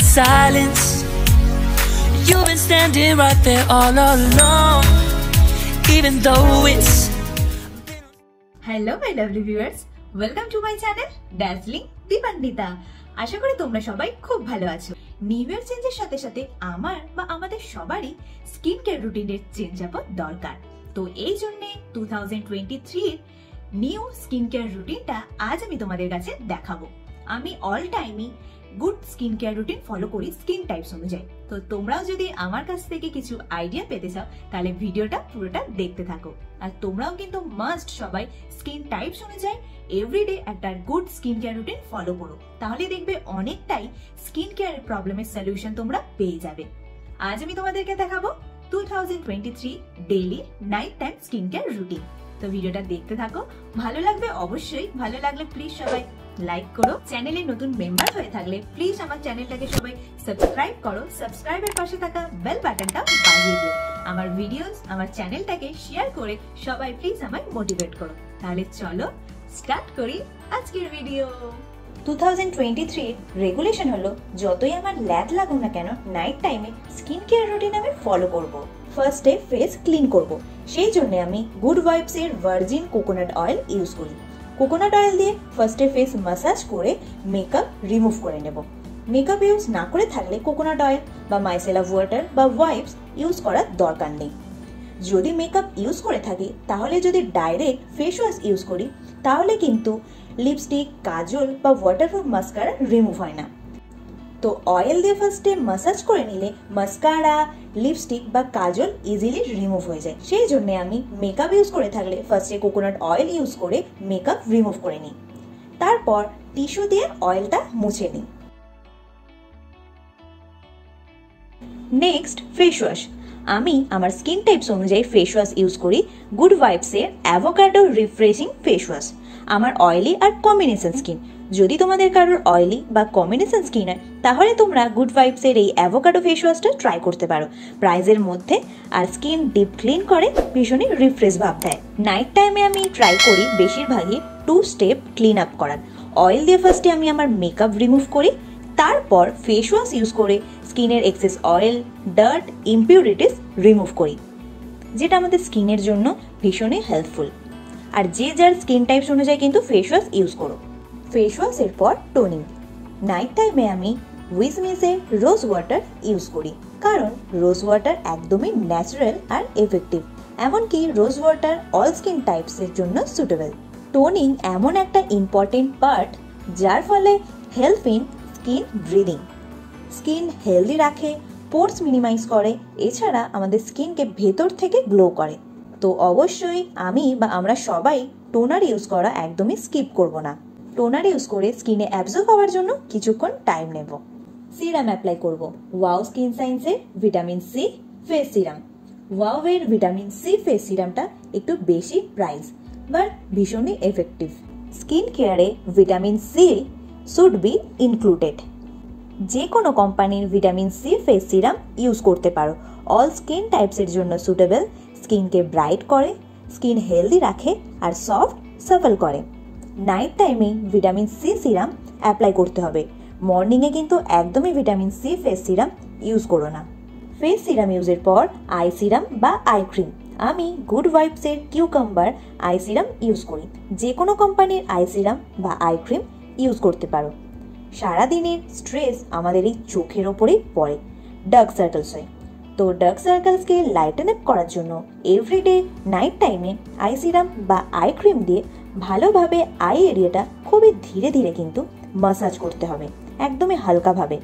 silence. You've been standing right there all along, even though it's hello my lovely viewers welcome to my channel dazzling Dipanwita আশা করি তোমরা সবাই খুব ভালো আছো। New year চেঞ্জের সাথে সাথে আমার বা আমাদের সবারই স্কিন কেয়ার রুটিনের চেঞ্জ আপ দরকার। তো এই জন্যে টু থাউজেন্ড টোয়েন্টি থ্রির নিউ স্কিন কেয়ার রুটিনটা আজ আমি তোমাদের কাছে দেখাবো। আমি অল টাইমই good skin care routine follow করি স্কিন টাইপস অনুযায়ী। তো তোমরাও যদি আমার কাছ থেকে কিছু আইডিয়া পেতে চাও, তাহলে ভিডিওটা পুরোটা দেখতে থাকো। আর তোমরাও কিন্তু মাস্ট সবাই স্কিন টাইপস অনুযায়ী এভরিডে একটা good skin care routine follow করো। তাহলে দেখবে অনেকটাই স্কিন কেয়ার প্রবলেমের সলিউশন তোমরা পেয়ে যাবে। আজ আমি তোমাদেরকে দেখাবো two thousand twenty three daily night time skin care routine তো ভিডিওটা দেখতে থাকো। ভালো লাগবে অবশ্যই। ভালো লাগলে প্লিজ সবাই লাইক করো। চ্যানেলে নতুন মেম্বার হয়ে থাকলে প্লিজ আমার চ্যানেলটাকে সবাই সাবস্ক্রাইব করো। সাবস্ক্রাইবের পাশে থাকা বেল বাটনটা বাজিয়ে দিও। আমার ভিডিওস আমার চ্যানেলটাকে শেয়ার করে সবাই প্লিজ আমায় মোটিভেট করো। তাহলে চলো স্টার্ট করি আজকের video two thousand twenty three regulation হলো, যতই আমার ল্যাদ লাগুক না কেন নাইট টাইমে স্কিন কেয়ার রুটিন আমি ফলো করব। ফার্স্টে ফেস ক্লিন করব। সেই জন্য আমি গুড ভাইবস এর ভার্জিন কোকোনাট অয়েল ইউজ করি। কোকোনাট অয়েল দিয়ে ফার্স্টে ফেস মাসাজ করে মেকআপ রিমুভ করে নেব। মেকআপ ইউজ না করে থাকলে কোকোনাট অয়েল বা মাইসেলা ওয়াটার বা ওয়াইপস ইউজ করার দরকার নেই। যদি মেকআপ ইউজ করে থাকি, তাহলে যদি ডাইরেক্ট ফেস ওয়াশ ইউজ করি, তাহলে কিন্তু লিপস্টিক কাজল বা ওয়াটারপ্রুফ মাস্কারা রিমুভ হয় না। তো অয়েল দিয়ে ফার্স্টে মাসাজ করে নিলে মাস্কারা লিপস্টিক বা কাজল ইজিলি রিমুভ হয়ে যায়। সেই জন্য আমি মেকআপ ইউজ করে থাকলে ফার্স্টে কোকোনাট অয়েল ইউজ করে মেকআপ রিমুভ করে নিই। তারপর টিস্যু দিয়ে অয়েলটা মুছে নিই। নেক্সট ফেস ওয়াশ আমি আমার স্কিন টাইপস অনুযায়ী ফেস ওয়াশ ইউজ করি। গুড ভাইবসের অ্যাভোকাডো রিফ্রেশিং ফেস ওয়াশ আমার অয়েলি আর কম্বিনেশন স্কিন যদি তোমাদের কারোর অয়েলি বা কম্বিনেশন স্কিন হয়, তাহলে তোমরা গুড ভাইবসের এই অ্যাভোকাডো ফেস ওয়াশটা ট্রাই করতে পারো। প্রাইজের মধ্যে আর স্কিন ডিপ ক্লিন করে ভীষণই রিফ্রেশ ভাব দেয়। নাইট টাইমে আমি ট্রাই করি বেশিরভাগই টু স্টেপ ক্লিন আপ করার। অয়েল দিয়ে ফার্স্টে আমি আমার মেকআপ রিমুভ করি, তারপর ফেস ওয়াশ ইউজ করে স্কিনের excess oil dirt impurities remove করি, যেটা আমাদের স্কিনের জন্য ভীষণই হেল্পফুল আর যে যার স্কিন টাইপস অনুযায়ী কিন্তু ফেস ওয়াশ ইউজ করো। ফেস ওয়াশের পর টোনিং। নাইট টাইমে আমি উইসমিসের রোজ ওয়াটার ইউজ করি। কারণ রোজ ওয়াটার একদমই ন্যাচারাল আর এফেক্টিভ এমনকি রোজ ওয়াটার অল স্কিন টাইপসের জন্য সুটেবল টোনিং এমন একটা ইম্পর্টেন্ট পার্ট যার ফলে help in skin breathing skin healthy রাখে পোর্স মিনিমাইজ করে, এছাড়া আমাদের স্কিনকে ভেতর থেকে গ্লো করে। তো অবশ্যই আমি বা আমরা সবাই টোনার ইউজ করা একদমই স্কিপ করব না। টোনার ইউজ করে স্কিনে অ্যাবজর্ব হওয়ার জন্য কিছুক্ষণ টাইম নেব। সিরাম অ্যাপ্লাই করব। ওয়াও স্কিন সাইন্সের ভিটামিন সি ফেস সিরাম ওয়াওয়ের ভিটামিন সি ফেস সিরামটা একটু বেশি প্রাইস বাট ভীষণই এফেক্টিভ স্কিন কেয়ারে vitamin C should be included যে কোনো কোম্পানির vitamin C face serum use করতে পারো। অল স্কিন টাইপসের জন্য সুটেবল স্কিনকে ব্রাইট করে স্কিন হেলদি রাখে, আর সফট সাফল করে। নাইট টাইমে ভিটামিন সি সিরাম অ্যাপ্লাই করতে হবে। মর্নিংয়ে কিন্তু একদমই vitamin C face serum use করো না। ফেস সিরাম ইউজের পর আই সিরাম বা আই ক্রিম আমি গুড ভাইবসের কিউকাম্বার আই সিরাম ইউজ করি। যে কোনো কোম্পানির আই সিরাম বা আই ক্রিম ইউজ করতে পারো। সারাদিনের স্ট্রেস আমাদের এই চোখের ওপরেই পড়ে। ডার্ক সার্কেলস হয়। তো ডার্ক সার্কেলসকে লাইটেন আপ করার জন্য এভরিডে নাইট টাইমে আই সিরাম বা আই ক্রিম দিয়ে ভালোভাবে আই এরিয়াটা খুবই ধীরে ধীরে কিন্তু মাসাজ করতে হবে, একদমই হালকাভাবে।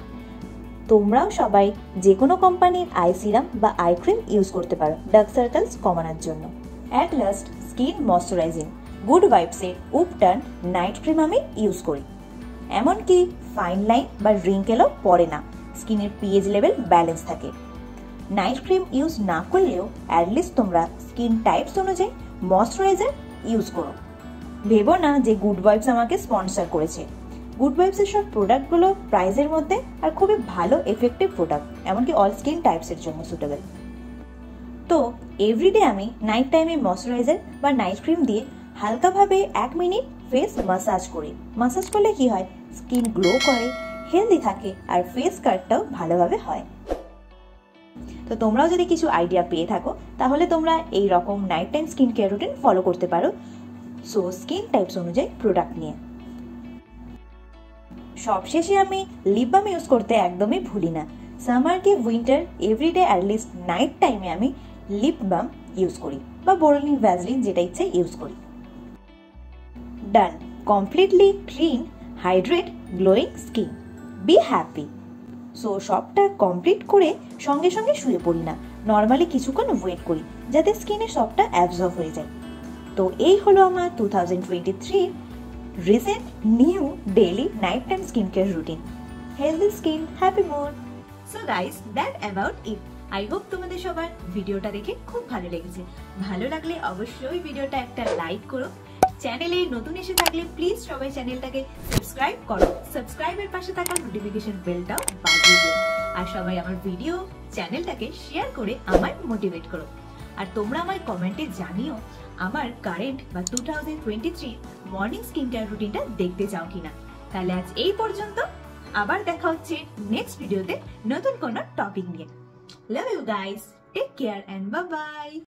তোমরাও সবাই যে কোনো কোম্পানির আই সিরাম বা আই ক্রিম ইউজ করতে পারো ডার্ক সার্কেলস কমানোর জন্য। At last skin moisturising good ভাইবসের Ubtan night cream আমি ইউজ করি। এমনকি ফাইন লাইন বা রিঙ্কেলও পড়ে না স্কিনের পিএইচ লেভেল ব্যালেন্স থাকে। নাইট ক্রিম ইউজ না করলেও অ্যাটলিস্ট তোমরা স্কিন টাইপস অনুযায়ী ময়শ্চারাইজার ইউজ করো। ভেবো না যে গুড ভাইবস আমাকে স্পন্সর করেছে। গুড ভাইবসের সব প্রোডাক্টগুলো প্রাইসের মধ্যে আর খুবই ভালো এফেক্টিভ প্রোডাক্ট এমনকি অল স্কিন টাইপসের জন্য সুটেবল তো এভরিডে আমি নাইট টাইমে ময়শ্চারাইজার বা নাইট ক্রিম দিয়ে হালকাভাবে এক মিনিট ফেস মাসাজ করি। মাসাজ করলে কি হয়? স্কিন গ্লো করে হেলদি থাকে আর ফেস কাটটাও ভালোভাবে হয়। তো তোমরাও যদি কিছু আইডিয়া পেয়ে থাকো, তাহলে তোমরা এই রকম night time skin care routine follow করতে পারো। সো স্কিন টাইপস অনুযায়ী প্রোডাক্ট নিয়ে। সবশেষে আমি লিপ বাম ইউজ করতে একদমই ভুলি না। সামার কি উইন্টার এভরিডে অ্যাটলিস্ট নাইট টাইমে আমি লিপ বাম ইউজ করি বা বোরলিন ভ্যাজলিন যেটা ইচ্ছে ইউজ করি। Done completely clean hydrate glowing skin be happy so সবটা কমপ্লিট করে সঙ্গে সঙ্গে শুয়ে পড়ি না। নর্মালি কিছুক্ষণ ওয়েট করি, যাতে স্কিনে সবটা অ্যাবজর্ব হয়ে যায়। তো এই হলো আমার two thousand recent new daily night time skin care routine healthy skin happy mood so guys that about it I hope তোমাদের সবার ভিডিওটা দেখে খুব ভালো লেগেছে। ভালো লাগলে অবশ্যই ভিডিওটা একটা লাইক করো। চ্যানেলে নতুন এসে থাকলে প্লিজ সবাই চ্যানেলটাকে সাবস্ক্রাইব করো। সাবস্ক্রাইবের পাশে থাকা নোটিফিকেশন বেলটাও বাজিয়ে দিও। আর সবাই আমার ভিডিও চ্যানেলটাকে শেয়ার করে আমায় মোটিভেট করো। আর তোমরা আমার কমেন্টে জানিও আমার কারেন্ট বা two thousand twenty three morning skin care রুটিনটা দেখতে চাও কিনা। তাহলে আজ এই পর্যন্ত। আবার দেখা হচ্ছে নেক্সট ভিডিওতে নতুন কোনো টপিক নিয়ে। Love you guys take care and bye